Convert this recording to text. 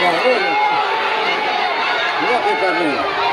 Carreira. Grande Carreira.